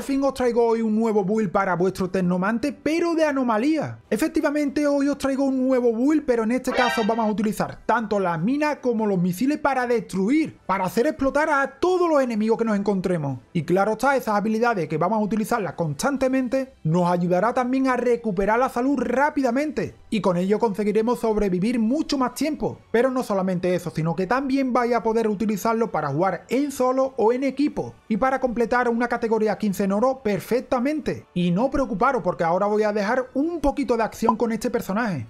Por fin os traigo hoy un nuevo build para vuestro Tecnomante, pero de anomalía. Efectivamente, hoy os traigo un nuevo build, pero en este caso vamos a utilizar tanto las minas como los misiles para destruir, para hacer explotar a todos los enemigos que nos encontremos. Y claro está, esas habilidades que vamos a utilizarlas constantemente, nos ayudará también a recuperar la salud rápidamente. Y con ello conseguiremos sobrevivir mucho más tiempo. Pero no solamente eso, sino que también vais a poder utilizarlo para jugar en solo o en equipo. Y para completar una categoría 15 perfectamente. Y no preocuparos porque ahora voy a dejar un poquito de acción con este personaje.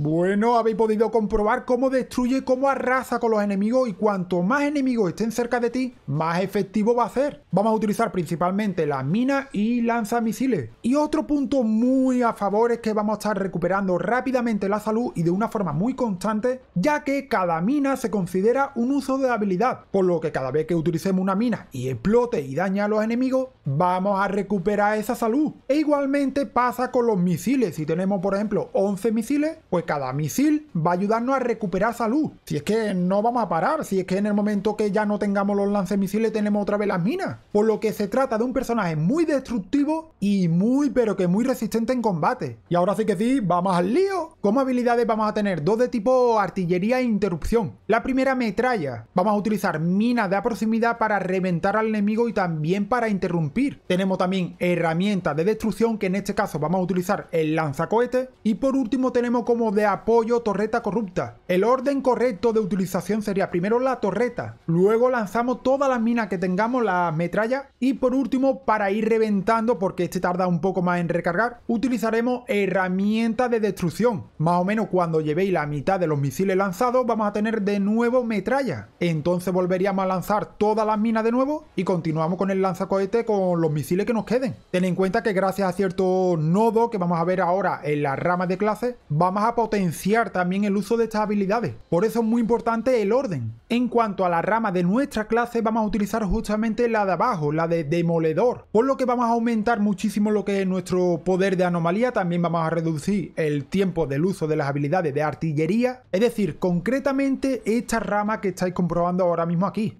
Bueno, habéis podido comprobar cómo destruye cómo arrasa con los enemigos y cuanto más enemigos estén cerca de ti, más efectivo va a ser. Vamos a utilizar principalmente las minas y lanzamisiles. Y otro punto muy a favor es que vamos a estar recuperando rápidamente la salud y de una forma muy constante, ya que cada mina se considera un uso de habilidad, por lo que cada vez que utilicemos una mina y explote y daña a los enemigos, vamos a recuperar esa salud. E igualmente pasa con los misiles, si tenemos por ejemplo 11 misiles, pues cada misil va a ayudarnos a recuperar salud. Si es que no vamos a parar, si es que en el momento que ya no tengamos los lancemisiles tenemos otra vez las minas. Por lo que se trata de un personaje muy destructivo y muy pero que muy resistente en combate. Y ahora sí que sí, vamos al lío. Como habilidades vamos a tener dos de tipo artillería e interrupción. La primera metralla. Vamos a utilizar minas de proximidad para reventar al enemigo y también para interrumpir. Tenemos también herramientas de destrucción que en este caso vamos a utilizar el lanzacohete. Y por último tenemos como de apoyo torreta corrupta. El orden correcto de utilización sería primero la torreta, luego lanzamos todas las minas que tengamos, la metralla, y por último, para ir reventando, porque este tarda un poco más en recargar, utilizaremos herramientas de destrucción. Más o menos cuando llevéis la mitad de los misiles lanzados, vamos a tener de nuevo metralla. Entonces volveríamos a lanzar todas las minas de nuevo y continuamos con el lanzacohete con los misiles que nos queden. Ten en cuenta que gracias a cierto nodo que vamos a ver ahora en la rama de clase, vamos a potenciar también el uso de estas habilidades. Por eso es muy importante el orden. En cuanto a la rama de nuestra clase, vamos a utilizar justamente la de abajo, la de demoledor. Por lo que vamos a aumentar muchísimo lo que es nuestro poder de anomalía. También vamos a reducir el tiempo del uso de las habilidades de artillería. Es decir, concretamente esta rama que estáis comprobando ahora mismo aquí.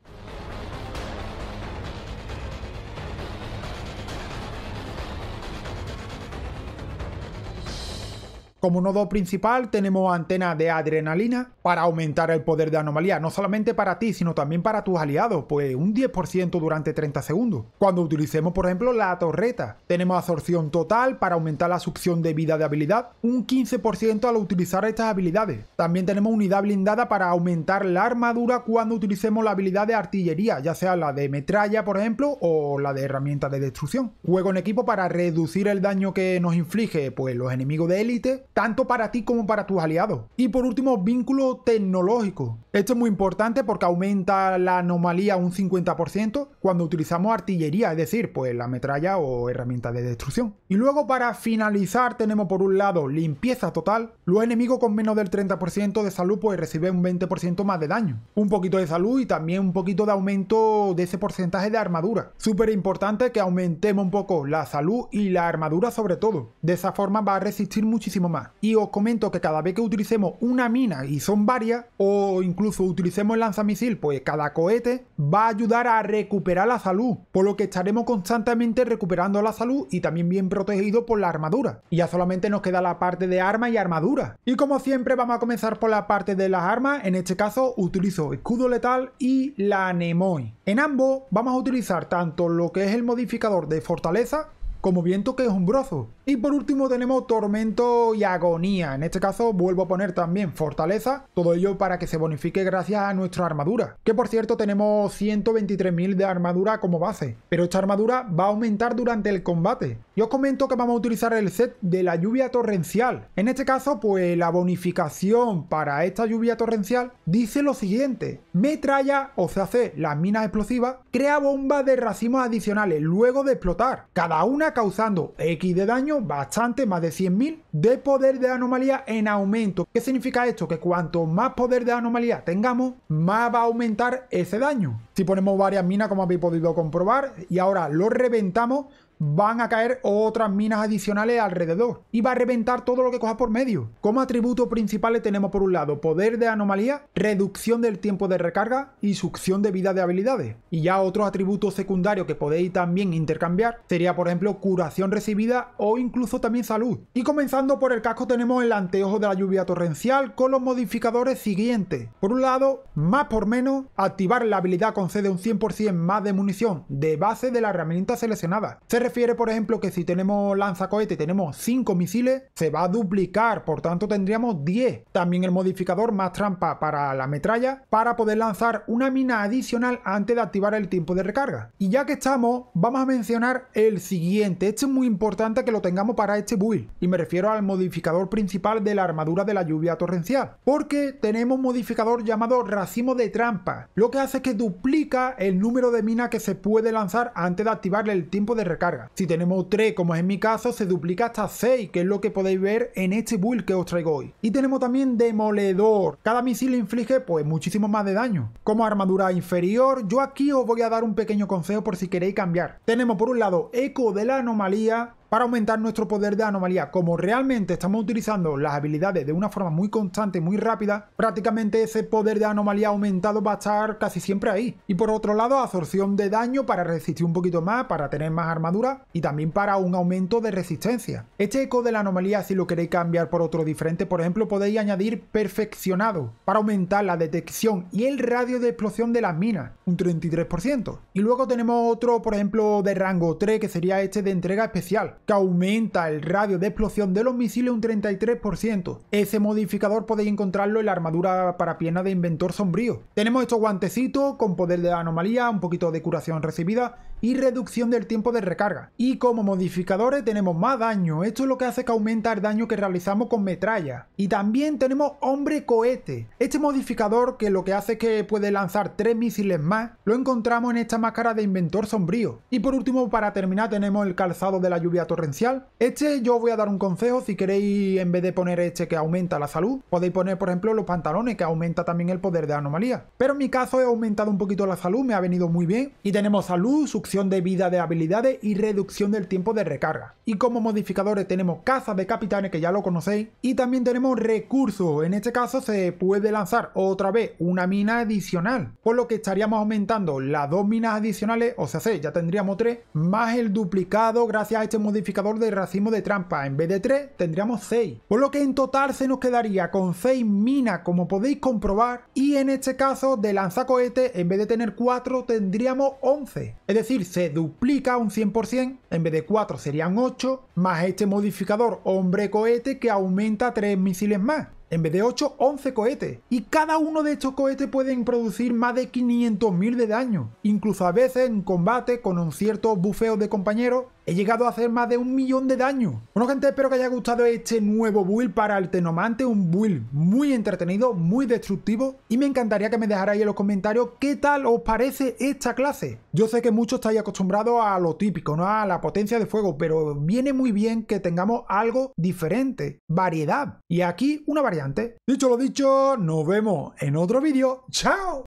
Como nodo principal tenemos antena de adrenalina para aumentar el poder de anomalía, no solamente para ti, sino también para tus aliados, pues un 10% durante 30 segundos. Cuando utilicemos, por ejemplo, la torreta, tenemos absorción total para aumentar la succión de vida de habilidad, un 15% al utilizar estas habilidades. También tenemos unidad blindada para aumentar la armadura cuando utilicemos la habilidad de artillería, ya sea la de metralla, por ejemplo, o la de herramienta de destrucción. Juego en equipo para reducir el daño que nos inflige pues, los enemigos de élite tanto para ti como para tus aliados. Y por último, vínculo tecnológico. Esto es muy importante porque aumenta la anomalía un 50% cuando utilizamos artillería, es decir, pues la metralla o herramienta de destrucción. Y luego para finalizar tenemos por un lado limpieza total. Los enemigos con menos del 30% de salud pues reciben un 20% más de daño. Un poquito de salud y también un poquito de aumento de ese porcentaje de armadura. Súper importante que aumentemos un poco la salud y la armadura sobre todo. De esa forma va a resistir muchísimo más. Y os comento que cada vez que utilicemos una mina, y son varias, o incluso utilicemos el lanzamisil, pues cada cohete va a ayudar a recuperar la salud, por lo que estaremos constantemente recuperando la salud y también bien protegido por la armadura. Y ya solamente nos queda la parte de arma y armadura. Y como siempre vamos a comenzar por la parte de las armas, en este caso utilizo escudo letal y la Nemoi. En ambos vamos a utilizar tanto lo que es el modificador de fortaleza como viento quejumbroso. Y por último tenemos tormento y agonía. En este caso vuelvo a poner también fortaleza, todo ello para que se bonifique gracias a nuestra armadura. Que por cierto tenemos 123.000 de armadura como base, pero esta armadura va a aumentar durante el combate. Y os comento que vamos a utilizar el set de la lluvia torrencial. En este caso pues la bonificación para esta lluvia torrencial dice lo siguiente. Metralla, o sea, hace las minas explosivas, crea bombas de racimos adicionales luego de explotar. Cada una causando X de daño, bastante, más de 100.000, de poder de anomalía en aumento. ¿Qué significa esto? Que cuanto más poder de anomalía tengamos, más va a aumentar ese daño. Si ponemos varias minas, como habéis podido comprobar, y ahora lo reventamos, van a caer otras minas adicionales alrededor y va a reventar todo lo que coja por medio. Como atributos principales tenemos por un lado poder de anomalía, reducción del tiempo de recarga y succión de vida de habilidades. Y ya otros atributos secundarios que podéis también intercambiar sería por ejemplo curación recibida o incluso también salud. Y comenzando por el casco tenemos el anteojo de la lluvia torrencial con los modificadores siguientes. Por un lado, más por menos, activar la habilidad concede un 100% más de munición de base de la herramienta seleccionada. Se refiere, por ejemplo, que si tenemos lanzacohete tenemos 5 misiles, se va a duplicar, por tanto tendríamos 10. También el modificador más trampa para la metralla, para poder lanzar una mina adicional antes de activar el tiempo de recarga. Y ya que estamos, vamos a mencionar el siguiente. Este es muy importante que lo tengamos para este build, y me refiero al modificador principal de la armadura de la lluvia torrencial, porque tenemos un modificador llamado racimo de trampa, lo que hace que duplica el número de minas que se puede lanzar antes de activarle el tiempo de recarga. Si tenemos 3, como es en mi caso, se duplica hasta 6, que es lo que podéis ver en este build que os traigo hoy. Y tenemos también Demoledor. Cada misil inflige pues muchísimo más de daño. Como armadura inferior, yo aquí os voy a dar un pequeño consejo por si queréis cambiar. Tenemos por un lado Eco de la Anomalía, para aumentar nuestro poder de anomalía. Como realmente estamos utilizando las habilidades de una forma muy constante, muy rápida, prácticamente ese poder de anomalía aumentado va a estar casi siempre ahí. Y por otro lado, absorción de daño para resistir un poquito más, para tener más armadura y también para un aumento de resistencia. Este eco de la anomalía, si lo queréis cambiar por otro diferente, por ejemplo, podéis añadir perfeccionado para aumentar la detección y el radio de explosión de las minas, un 33%. Y luego tenemos otro, por ejemplo, de rango 3, que sería este de entrega especial que aumenta el radio de explosión de los misiles un 33%. Ese modificador podéis encontrarlo en la armadura para pierna de Inventor Sombrío. Tenemos estos guantecitos con poder de anomalía, un poquito de curación recibida y reducción del tiempo de recarga. Y como modificadores tenemos más daño, esto es lo que hace que aumenta el daño que realizamos con metralla. Y también tenemos hombre cohete. Este modificador que lo que hace es que puede lanzar 3 misiles más, lo encontramos en esta máscara de inventor sombrío. Y por último, para terminar, tenemos el calzado de la lluvia torrencial. Este yo voy a dar un consejo, si queréis en vez de poner este que aumenta la salud, podéis poner por ejemplo los pantalones que aumenta también el poder de anomalía. Pero en mi caso he aumentado un poquito la salud, me ha venido muy bien. Y tenemos salud, succión de vida de habilidades y reducción del tiempo de recarga. Y como modificadores tenemos caza de capitanes que ya lo conocéis. Y también tenemos recursos, en este caso se puede lanzar otra vez una mina adicional. Por lo que estaríamos aumentando las dos minas adicionales, o sea, ya tendríamos tres, más el duplicado gracias a este modificador de racimo de trampa. En vez de tres tendríamos seis. Por lo que en total se nos quedaría con seis minas como podéis comprobar. Y en este caso de lanzacohetes en vez de tener 4 tendríamos 11. Es decir, se duplica un 100%, en vez de 4 serían 8, más este modificador hombre cohete que aumenta 3 misiles más en vez de 8, 11 cohetes. Y cada uno de estos cohetes pueden producir más de 500.000 de daño. Incluso a veces en combate con un cierto bufeo de compañeros he llegado a hacer más de un millón de daño. Bueno gente, espero que haya gustado este nuevo build para el Tenomante, un build muy entretenido, muy destructivo y me encantaría que me dejarais en los comentarios qué tal os parece esta clase. Yo sé que muchos estáis acostumbrados a lo típico, ¿no? A la potencia de fuego, pero viene muy bien que tengamos algo diferente, variedad. Y aquí una variante. Dicho lo dicho, nos vemos en otro vídeo. ¡Chao!